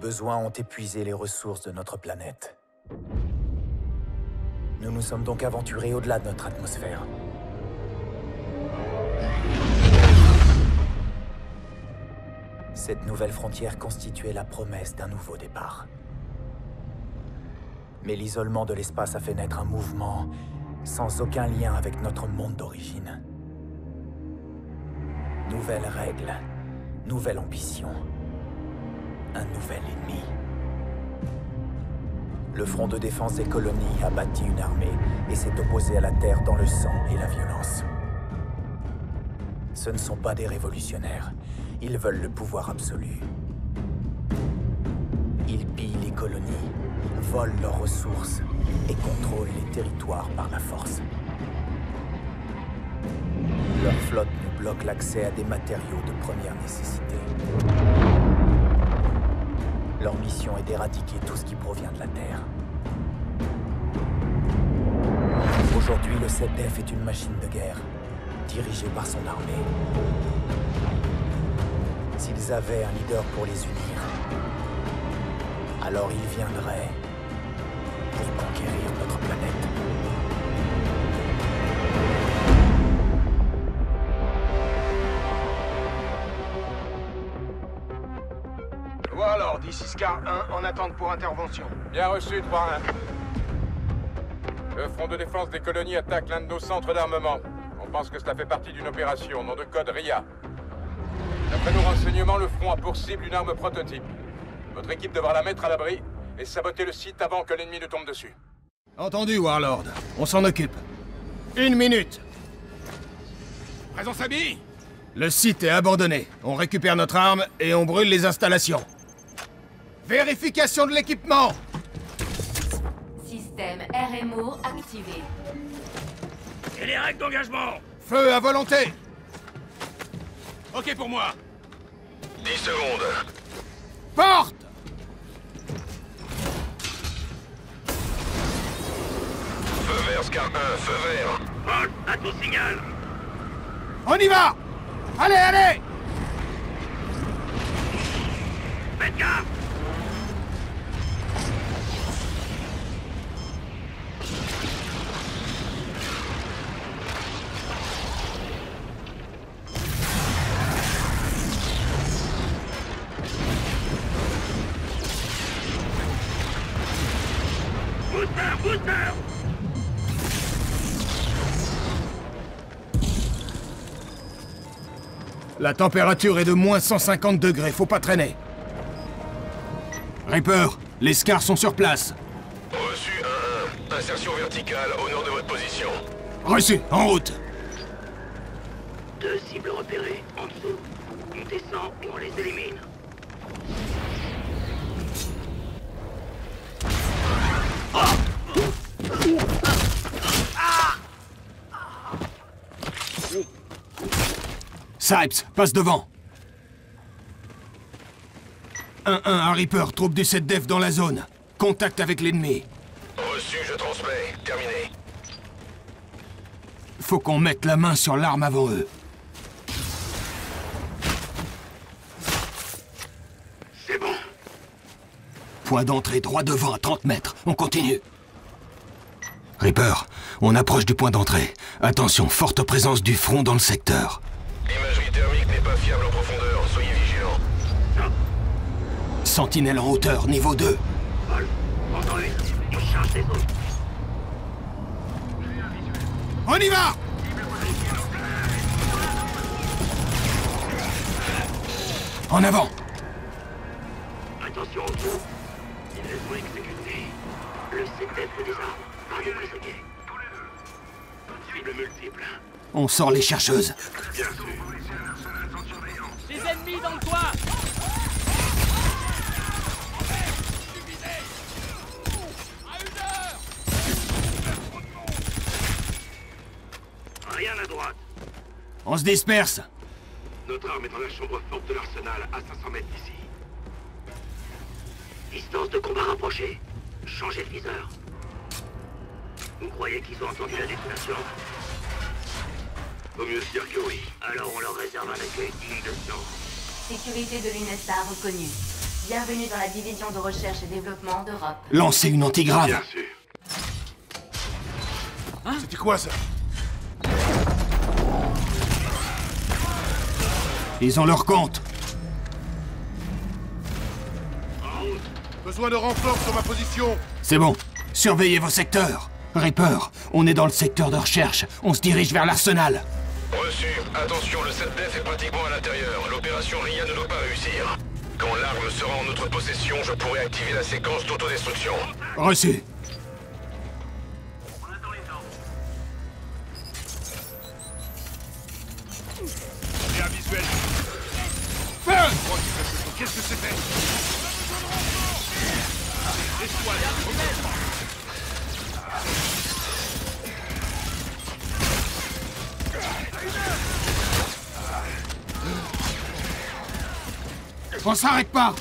Besoins ont épuisé les ressources de notre planète. Nous nous sommes donc aventurés au-delà de notre atmosphère. Cette nouvelle frontière constituait la promesse d'un nouveau départ. Mais l'isolement de l'espace a fait naître un mouvement sans aucun lien avec notre monde d'origine. Nouvelles règles, nouvelle ambition, un nouvel ennemi. Le Front de défense des colonies a bâti une armée et s'est opposé à la Terre dans le sang et la violence. Ce ne sont pas des révolutionnaires. Ils veulent le pouvoir absolu. Ils pillent les colonies, volent leurs ressources et contrôlent les territoires par la force. Leur flotte nous bloque l'accès à des matériaux de première nécessité. Leur mission est d'éradiquer tout ce qui provient de la Terre. Aujourd'hui, le 7F est une machine de guerre, dirigée par son armée. S'ils avaient un leader pour les unir, alors ils viendraient pour conquérir notre planète. Voilà alors, 16 car 1 en attente pour intervention. Bien reçu, 3-1. Le front de défense des colonies attaque l'un de nos centres d'armement. On pense que cela fait partie d'une opération, nom de code RIA. D'après nos renseignements, le front a pour cible une arme prototype. Votre équipe devra la mettre à l'abri et saboter le site avant que l'ennemi ne tombe dessus. Entendu, Warlord. On s'en occupe. Une minute. Présence Abby Le site est abandonné. On récupère notre arme et on brûle les installations. Vérification de l'équipement. Système RMO activé. Et les règles d'engagement. Feu à volonté. Ok pour moi. 10 secondes. Porte. Feu vert, Scar 1, feu vert. Paul, à ton signal. On y va. Allez, allez. Faites gaffe La température est de moins 150 degrés, faut pas traîner. Reaper, les scars sont sur place. Reçu 1-1. Insertion verticale au nord de votre position. Reçu, en route. Deux cibles repérées, en dessous. On descend et on les élimine. Sipes, passe devant. 1-1 à Reaper, troupe du 7 def dans la zone. Contact avec l'ennemi. Reçu, je transmets. Terminé. Faut qu'on mette la main sur l'arme avant eux. C'est bon. Point d'entrée droit devant à 30 mètres. On continue. Reaper, on approche du point d'entrée. Attention, forte présence du front dans le secteur. Fiable en profondeur. Soyez vigilants. Sentinelle en hauteur, niveau 2. Paul, prends-en une et charge les autres. On y va En avant Attention au dessous. Ils les ont exécutés. Le CTF des armes, pas de prisonniers. Cible multiple. On sort les chercheuses. Bien sûr. Rien à droite. On se disperse. Notre arme est dans la chambre forte de l'arsenal, à 500 mètres d'ici. Distance de combat rapprochée. Changez de viseur. Vous croyez qu'ils ont entendu la détonation? Vaut mieux se dire que oui. Alors on leur réserve un accueil digne de nom. Sécurité de l'UNESA reconnue. Bienvenue dans la division de recherche et développement d'Europe. Lancez une antigrave. Bien sûr. C'était quoi ça? Ils ont leur compte. Besoin de renfort sur ma position. C'est bon. Surveillez vos secteurs. Reaper, on est dans le secteur de recherche. On se dirige vers l'arsenal. Reçu. Attention, le 7DF est pratiquement à l'intérieur. L'opération RIA ne doit pas réussir. Quand l'arme sera en notre possession, je pourrai activer la séquence d'autodestruction. Reçu. S'arrête pas.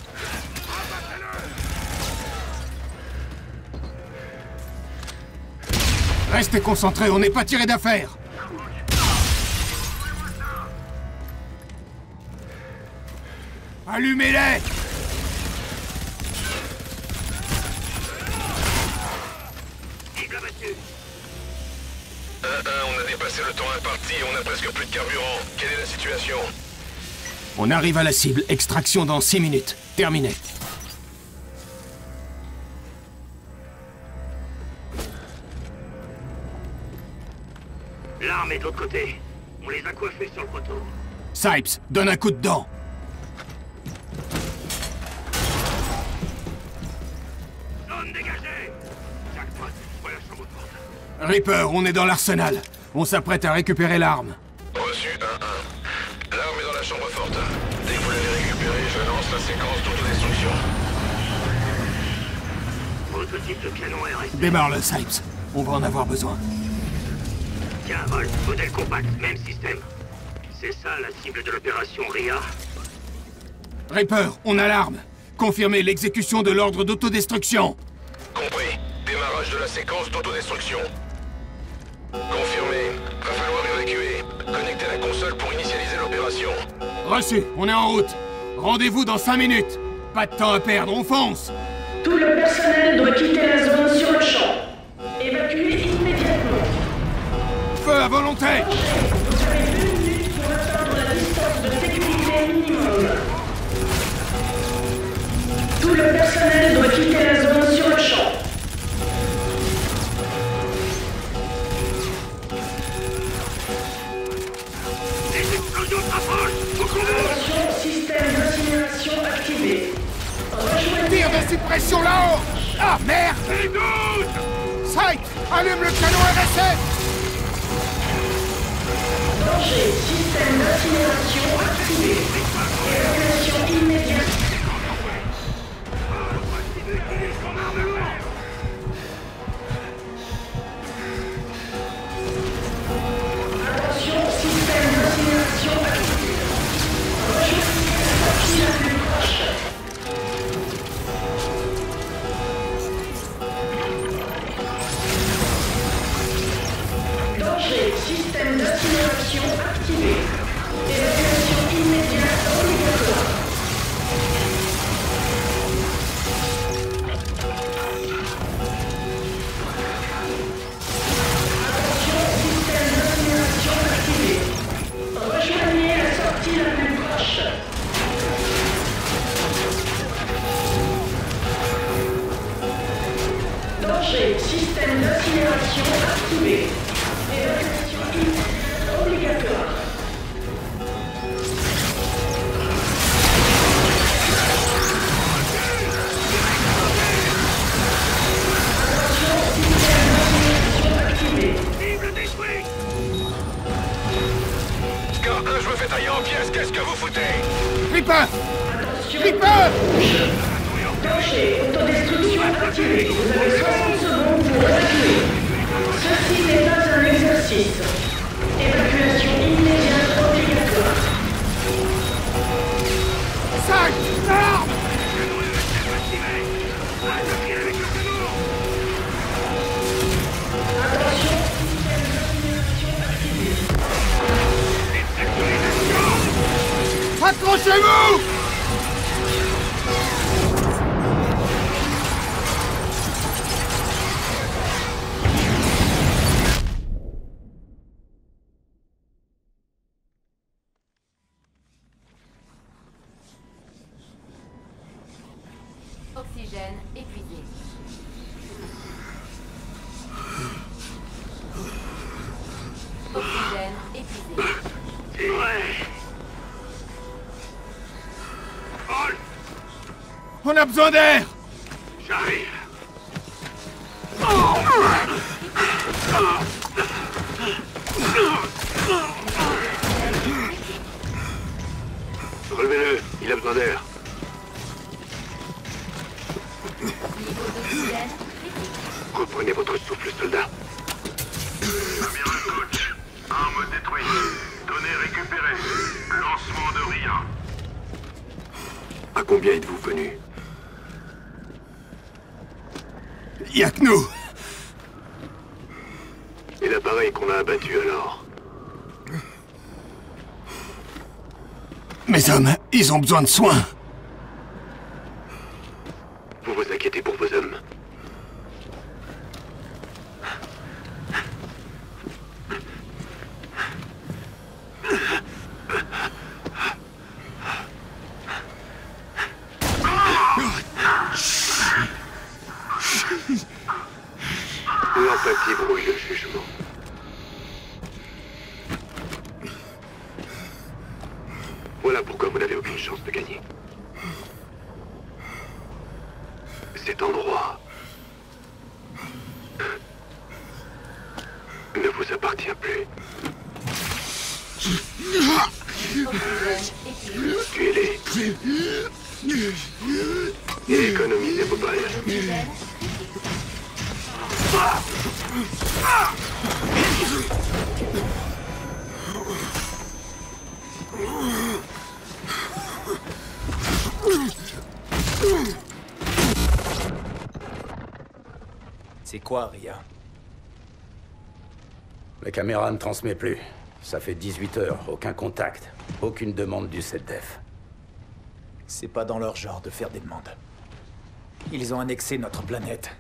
Restez concentrés, on n'est pas tiré d'affaire. Allumez-les On arrive à la cible, extraction dans 6 minutes. Terminé. L'arme est de l'autre côté. On les a coiffés sur le poteau. Sipes, donne un coup de dent. Zone dégagée Jackpot, voilà la chambre forte. Reaper, on est dans l'arsenal. On s'apprête à récupérer l'arme. Séquence d'autodestruction. Prototype de canon RS. Démarre-le, Sipes. On va en avoir besoin. Tiens, vol, modèle compact, même système. C'est ça la cible de l'opération RIA. Reaper, on a l'arme. Confirmez l'exécution de l'ordre d'autodestruction. Compris. Démarrage de la séquence d'autodestruction. Confirmé. Va falloir évacuer. Connectez la console pour initialiser l'opération. Reçu, on est en route. Rendez-vous dans 5 minutes. Pas de temps à perdre, on fonce. Tout le personnel doit quitter la zone sur le champ. Évacuez immédiatement. Feu à volonté Vous avez deux minutes pour atteindre la distance de sécurité minimum. Tout le personnel doit quitter suppression là-haut Ah, merde Sight Allume le canon RSF danger. Système d'incinération activé. Évacuation immédiate. Danger, système d'incinération activé. Évacuation immédiate obligatoire. Attention, système d'incinération activé. Cible détruite Scar 1, je me fais tailler en pièces. Qu'est-ce que vous foutez? Autodestruction activée. Vous avez 60 secondes pour évacuer. Ceci n'est pas un exercice. Évacuation immédiate obligatoire. Sight L'arme Attaquez avec le canon Attention, système d'incinération activé. Accrochez-vous Oxygène épuisé. Oxygène épuisé. On a besoin d'air ils ont besoin de soins La caméra ne transmet plus. Ça fait 18 heures, aucun contact, aucune demande du CEDEF. C'est pas dans leur genre de faire des demandes. Ils ont annexé notre planète,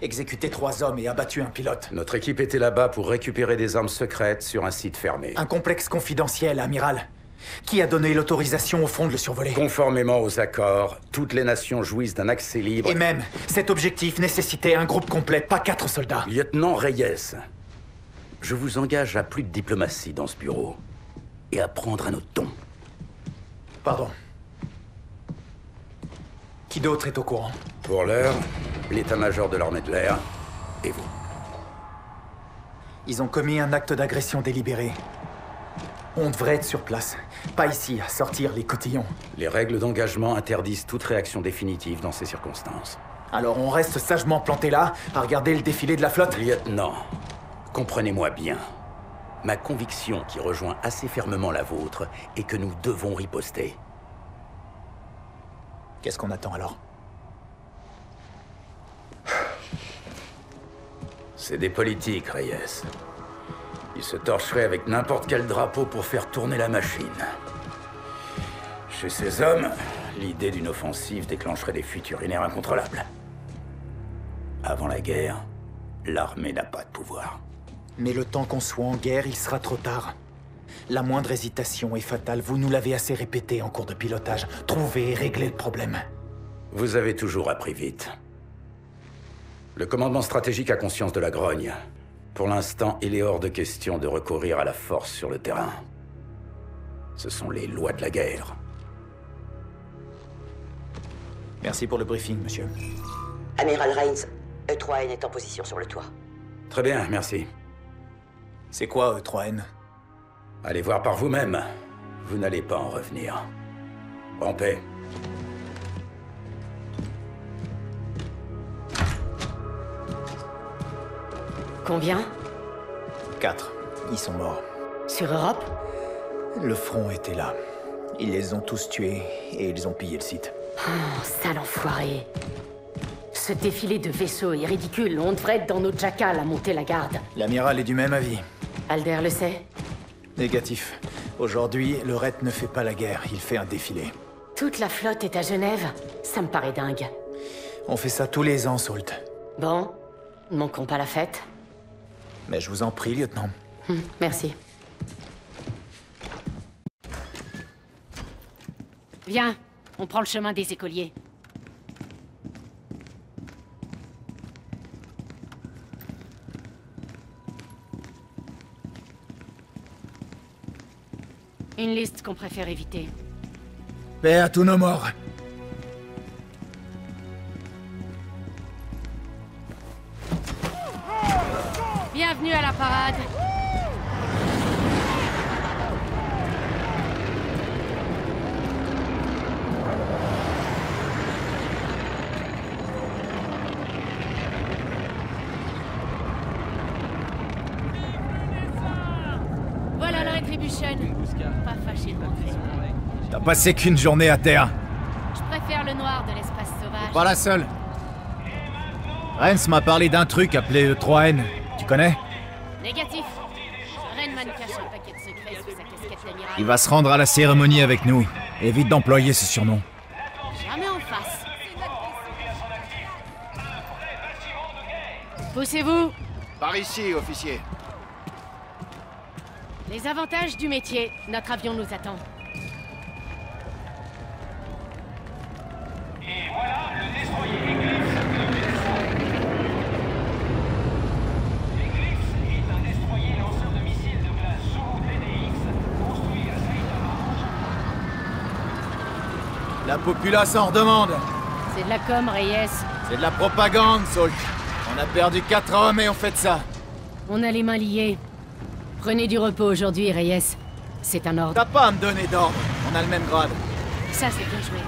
exécuté trois hommes et abattu un pilote. Notre équipe était là-bas pour récupérer des armes secrètes sur un site fermé. Un complexe confidentiel, amiral. Qui a donné l'autorisation au front de le survoler? Conformément aux accords, toutes les nations jouissent d'un accès libre. Et même, cet objectif nécessitait un groupe complet, pas quatre soldats. Lieutenant Reyes, je vous engage à plus de diplomatie dans ce bureau. Et à prendre un autre ton. Pardon. Qui d'autre est au courant? Pour l'heure, l'état-major de l'armée de l'air et vous. Ils ont commis un acte d'agression délibéré. On devrait être sur place, pas ici à sortir les cotillons. Les règles d'engagement interdisent toute réaction définitive dans ces circonstances. Alors on reste sagement planté là, à regarder le défilé de la flotte? Lieutenant, comprenez-moi bien. Ma conviction qui rejoint assez fermement la vôtre est que nous devons riposter. Qu'est-ce qu'on attend alors? C'est des politiques, Reyes. Ils se torcheraient avec n'importe quel drapeau pour faire tourner la machine. Chez ces hommes, l'idée d'une offensive déclencherait des fuites urinaires incontrôlables. Avant la guerre, l'armée n'a pas de pouvoir. Mais le temps qu'on soit en guerre, il sera trop tard. La moindre hésitation est fatale, vous nous l'avez assez répété en cours de pilotage. Trouvez et réglez le problème. Vous avez toujours appris vite. Le commandement stratégique a conscience de la grogne. Pour l'instant, il est hors de question de recourir à la force sur le terrain. Ce sont les lois de la guerre. Merci pour le briefing, monsieur. Amiral Reigns, E3N est en position sur le toit. Très bien, merci. C'est quoi, E3N Allez voir par vous-même. Vous n'allez pas en revenir. En paix. Combien? Quatre. Ils sont morts. Sur Europe? Le front était là. Ils les ont tous tués et ils ont pillé le site. Oh, sale enfoiré. Ce défilé de vaisseaux est ridicule. On devrait être dans nos jacals à monter la garde. L'amiral est du même avis. Alder le sait Négatif. Aujourd'hui, le RET ne fait pas la guerre, il fait un défilé. Toute la flotte est à Genève Ça me paraît dingue. On fait ça tous les ans, Salt. Bon, ne manquons pas la fête. Mais je vous en prie, lieutenant. Hum, merci. Viens, on prend le chemin des écoliers. Une liste qu'on préfère éviter. Paix à tous nos morts. Bienvenue à la parade. Voilà la rétribution. Pas fâché de rentrer. Passé qu'une journée à terre. Je préfère le noir de l'espace sauvage. Pas la seule. Rens m'a parlé d'un truc appelé E3N. Tu connais? Négatif. Renman cache un paquet de secrets sous sa casquette d'amiral. Il va se rendre à la cérémonie avec nous. Évite d'employer ce surnom. Jamais en face. Poussez-vous. Par ici, officier. Les avantages du métier. Notre avion nous attend. La populace en redemande. C'est de la com, Reyes. C'est de la propagande, Salt. On a perdu quatre hommes et on fait de ça. On a les mains liées. Prenez du repos aujourd'hui, Reyes. C'est un ordre. T'as pas à me donner d'ordre. On a le même grade. Ça, c'est bien joué.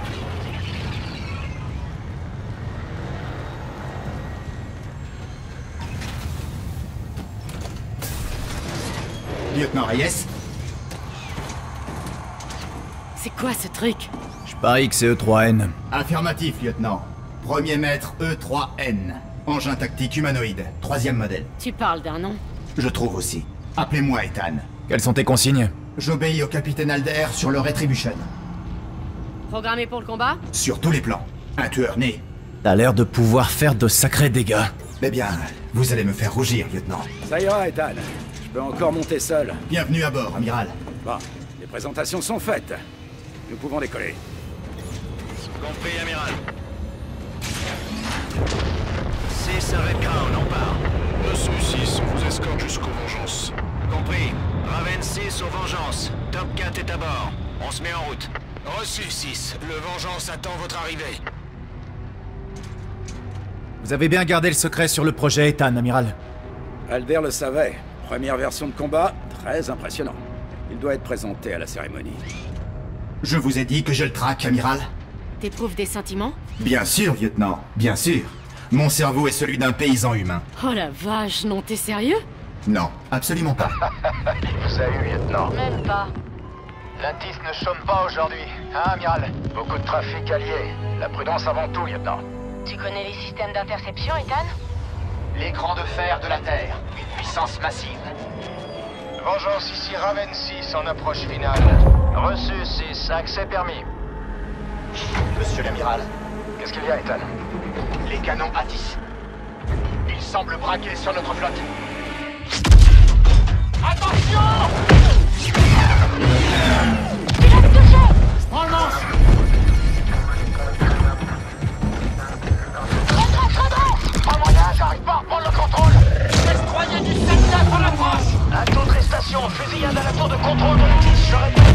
Lieutenant Reyes C'est quoi ce truc Je parie que c'est E E3N. Affirmatif, lieutenant. Premier maître E3N. Engin tactique humanoïde. Troisième modèle. Tu parles d'un nom Je trouve aussi. Appelez-moi Ethan. Quelles sont tes consignes J'obéis au capitaine Alder sur le Retribution. Programmé pour le combat Sur tous les plans. Un tueur né. T'as l'air de pouvoir faire de sacrés dégâts. Eh bien, vous allez me faire rougir, lieutenant. Ça ira, Ethan. Je peux encore monter seul. Bienvenue à bord, amiral. Bon, les présentations sont faites. Nous pouvons décoller. Compris, amiral. 6 à Red Crown, on part. Reçu 6, on vous escorte jusqu'aux vengeances. Compris. Raven 6 aux vengeances. Top 4 est à bord. On se met en route. Reçu 6, le vengeance attend votre arrivée. Vous avez bien gardé le secret sur le projet Ethan, amiral. Alder le savait. Première version de combat, très impressionnant. Il doit être présenté à la cérémonie. Je vous ai dit que je le traque, amiral T'éprouves des sentiments Bien sûr, lieutenant. Bien sûr. Mon cerveau est celui d'un paysan humain. Oh la vache, non, t'es sérieux? Non, absolument pas. Il vous a eu, lieutenant. Même pas. L'Intis ne chôme pas aujourd'hui, hein, amiral? Beaucoup de trafic allié. La prudence avant tout, lieutenant. Tu connais les systèmes d'interception, Ethan? L'écran de fer de la Terre. Une puissance massive. Vengeance ici, Raven 6 en approche finale. Reçu 6, accès permis. Monsieur l'amiral, Qu'est-ce qu'il y a, Ethan les canons Atis. Ils semblent braquer sur notre flotte. Prends le manche Pas moyen, j'arrive pas à reprendre le contrôle Destroyer du 7 en approche À toute les stations, fusillade à la tour de contrôle de j'aurais pas de fusillade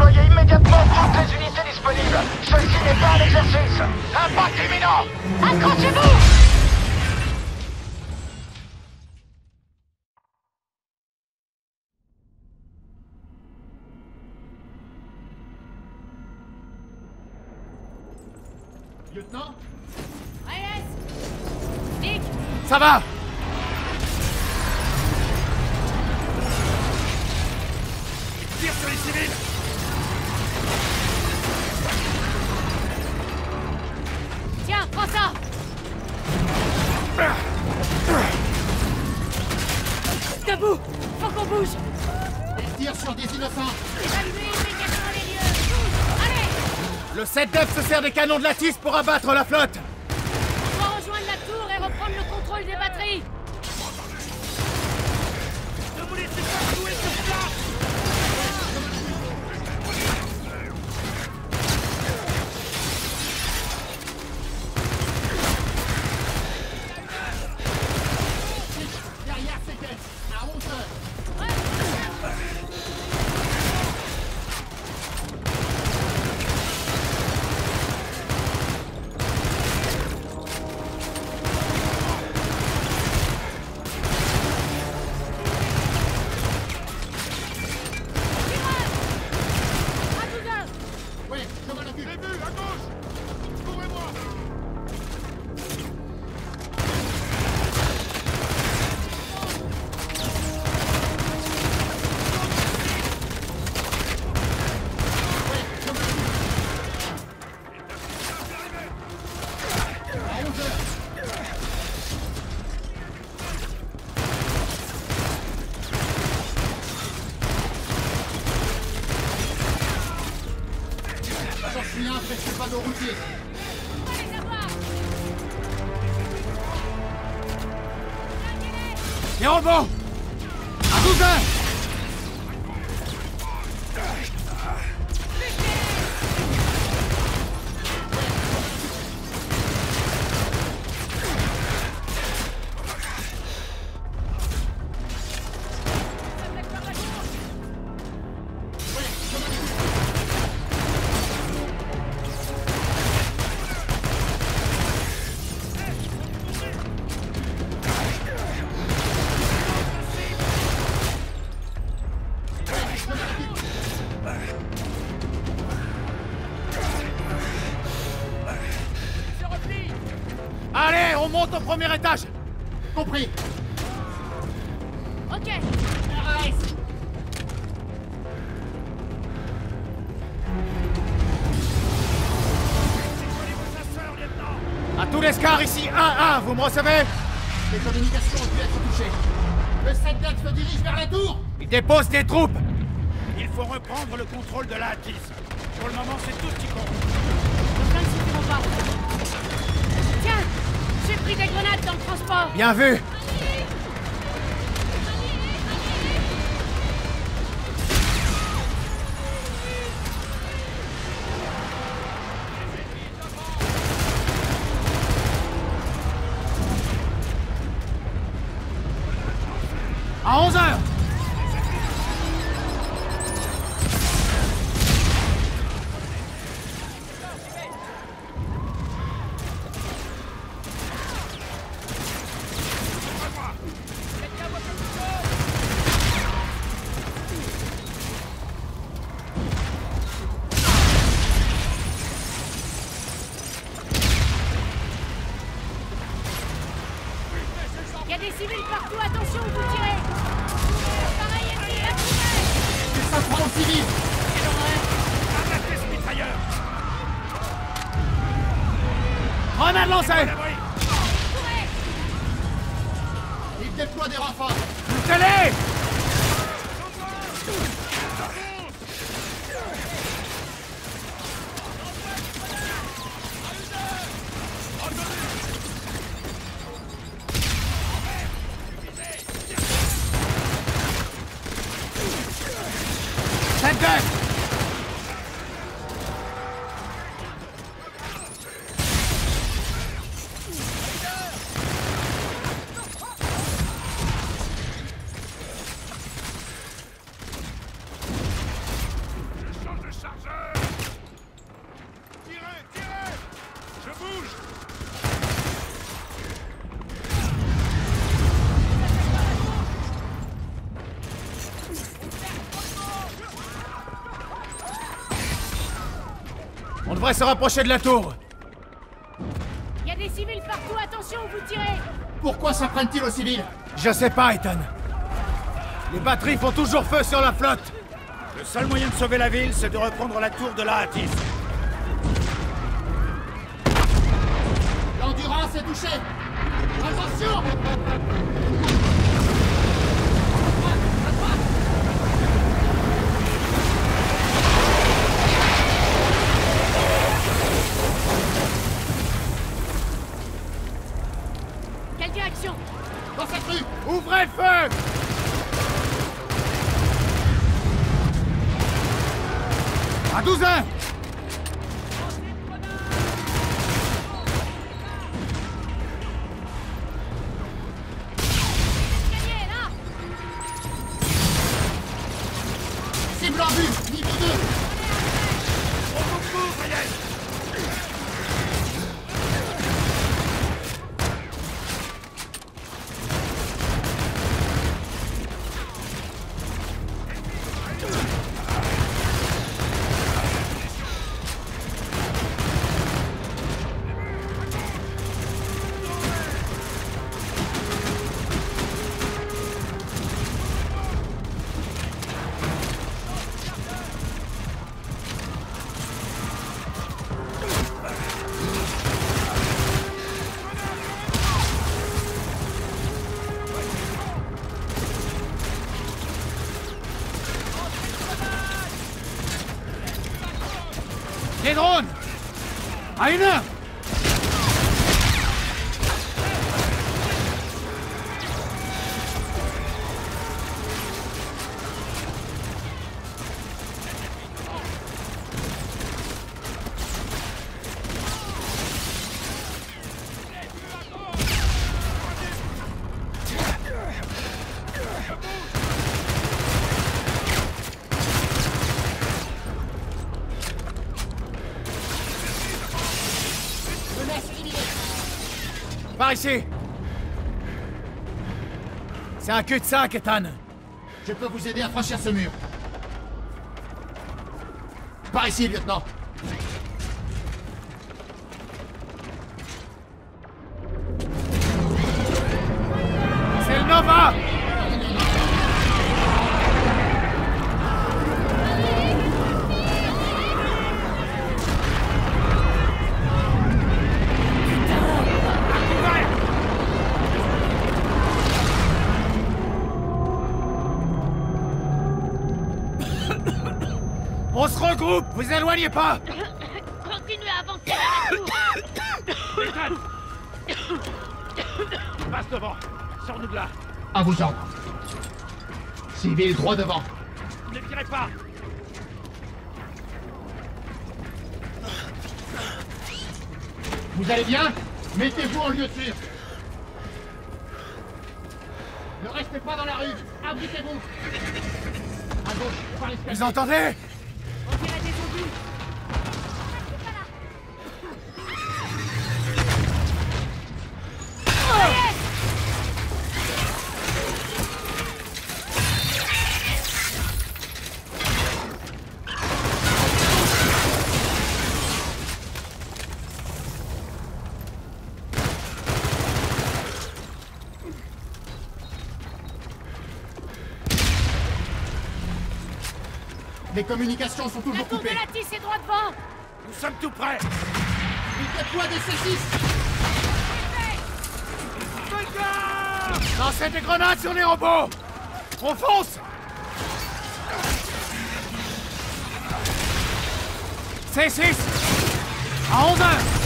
Déployez immédiatement toutes les unités disponibles. Ceci n'est pas un exercice. Impact imminent. Accrochez-vous. Lieutenant? Reyes. Nick. Ça va? Tire sur les civils ça. Debout Faut qu'on bouge. Ils tirent sur des innocents. Évacuez immédiatement les lieux. Bouge Allez. Le 7-Def se sert des canons de la TIS pour abattre la flotte Au premier étage Compris. Ok. RAS. À tous les scars ici, 1-1, vous me recevez? Les communications ont dû être touchées. Le 7 se dirige vers la tour. Il dépose des troupes Il faut reprendre le contrôle de la hâtisse. Pour le moment, c'est tout ce qui compte. Le Bien vu Jose. Devrait se rapprocher de la tour Il y a des civils partout, attention où vous tirez Pourquoi s'en prennent-ils aux civils Je sais pas, Ethan. Les batteries font toujours feu sur la flotte. Le seul moyen de sauver la ville, c'est de reprendre la tour de la hâtisse. L'endurance est touchée. Attention À Par ici C'est un cul-de-sac, Ethan Je peux vous aider à franchir ce mur. Par ici, lieutenant. Pas Continuez à avancer vers la tour Passe devant Sors-nous de là À vos ordres. Civil, droit devant. Ne tirez pas Vous allez bien? Mettez-vous en lieu sûr. Ne restez pas dans la rue. Abritez-vous. À gauche, par l'escalier. Vous entendez? Communications sont La toujours tour de coupées. la tisse est droit devant. Nous sommes tout prêts. Mettez-toi des C6 Lancez des grenades sur les robots. On fonce. C6 À 11 heures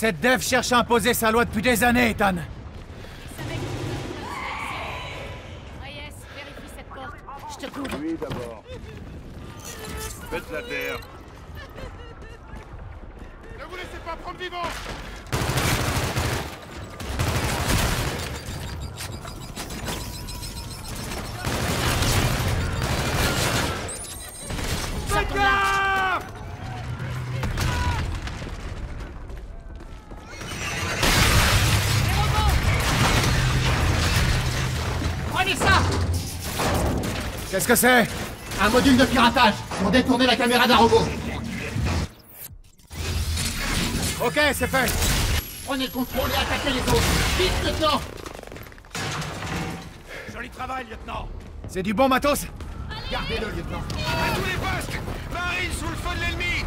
Cette dev cherche à imposer sa loi depuis des années, Ethan. Que c'est Un module de piratage pour détourner la caméra d'un robot. Ok, c'est fait. Prenez le contrôle et attaquez les autres. Vite, lieutenant Joli travail, lieutenant. C'est du bon matos Gardez-le, lieutenant. À tous les postes Marine sous le feu de l'ennemi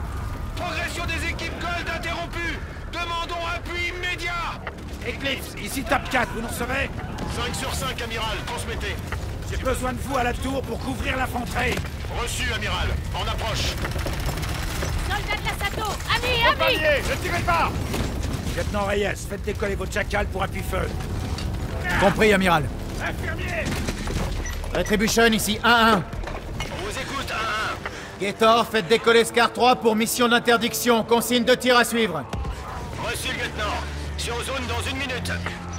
Progression des équipes Gold interrompue Demandons appui immédiat Eclipse, ici Top 4, vous nous recevez? 5 sur 5, amiral, transmettez. J'ai besoin de vous à la tour pour couvrir l'infanterie. Reçu, amiral. En approche. Soldat de la Sato Ami, ami Palier, ne tirez pas Lieutenant Reyes, faites décoller votre chacal pour appui-feu. Compris, amiral. Infirmier Retribution ici 1-1. On vous écoute, 1-1. Gator, faites décoller Scar 3 pour mission d'interdiction. Consigne de tir à suivre. Reçu, lieutenant. Sur zone dans une minute.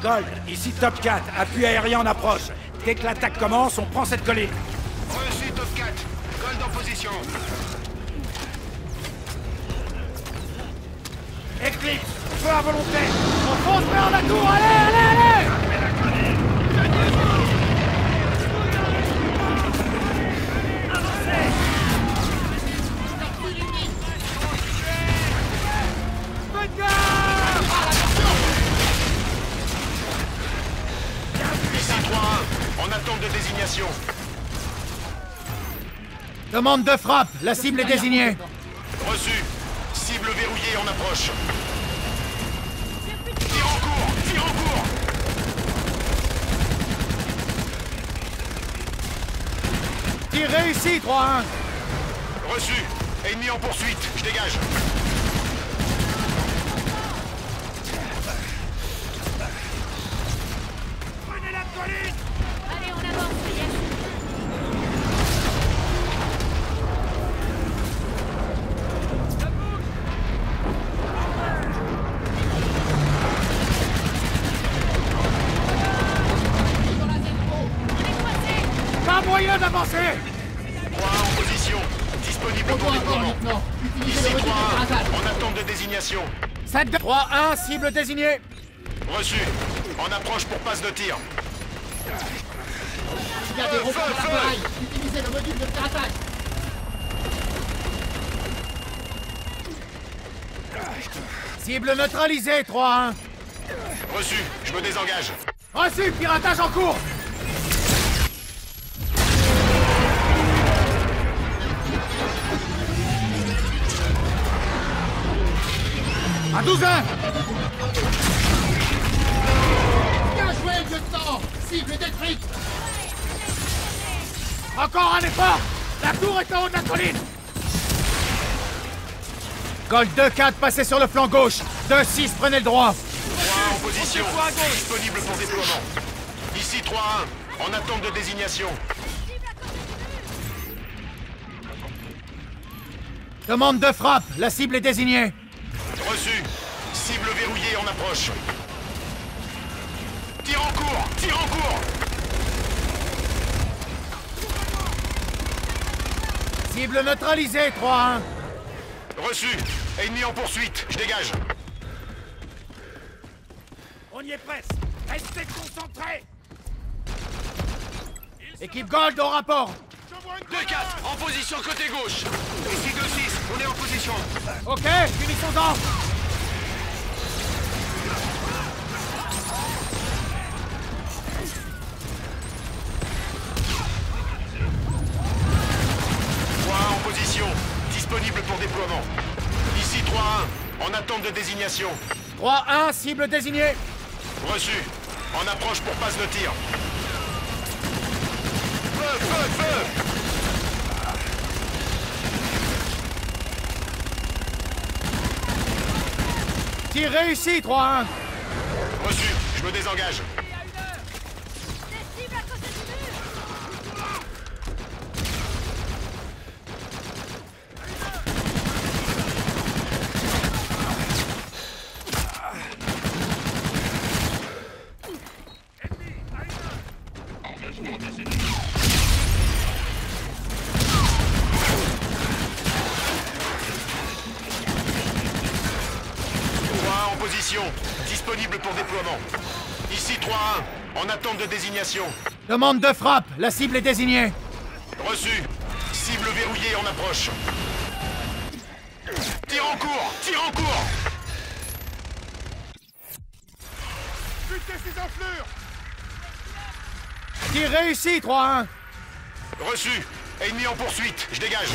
Gold, ici Top 4, appui aérien en approche. Dès que l'attaque commence, on prend cette colline. Reçu, top 4. Gold en position. Eclipse, feu à volonté On fonce vers la tour, allez, allez, allez Ici En attente de désignation. Demande de frappe. La cible est désignée. Reçu. Cible verrouillée en approche. Tir en cours Tir en cours Tir réussi 3-1. Reçu. Ennemi en poursuite. Je dégage. D'avancer 3 en position. Disponible pour déploiement. Ici le module 3 de piratage. en attente de désignation. 7 2 3-1, cible désignée. Reçu. En approche pour passe de tir. Il y a des robots Feu, feu. Utilisez le module de piratage. Cible neutralisée 3-1. Reçu. Je me désengage. Reçu, piratage en cours. À 12 heures Bien joué, lieutenant. Cible détruite. Encore un effort. La tour est en haut de la colline. Gold 2-4, passez sur le flanc gauche. 2-6, prenez le droit. 3 en position. Disponible pour déploiement. Ici 3-1. En attente de désignation. Demande de frappe, la cible est désignée Reçu. Cible verrouillée en approche. Tir en cours Tir en cours Cible neutralisée 3-1 Reçu. Ennemi en poursuite. Je dégage. On y est presque Restez concentrés Équipe Gold au rapport 2-4. En position côté gauche. Ici 2-6. On est en position. Ok, finissons-en Trois en position. Disponible pour déploiement. Ici 3-1. En attente de désignation. 3-1, cible désignée Reçu. En approche pour passe de tir. Feu, feu, feu Tir réussi 3-1 Reçu. Je me désengage. Des cibles à côté du mur Trois en position. Disponible pour déploiement. Ici 3-1. En attente de désignation. Demande de frappe, la cible est désignée Reçu. Cible verrouillée en approche. Tire en cours Tire en cours Butez ces enflures Tir réussi, 3-1 Reçu. Ennemi en poursuite. Je dégage.